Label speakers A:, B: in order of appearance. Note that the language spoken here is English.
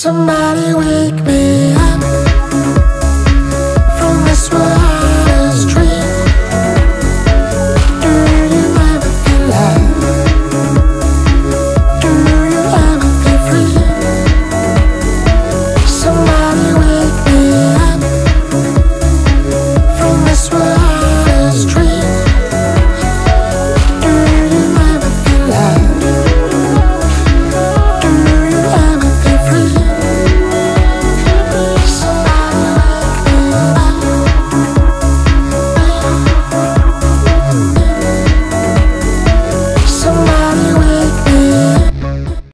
A: Somebody wake me up from this wild dream. Do you ever feel love? Do you ever feel free? Somebody wake me up from this wild.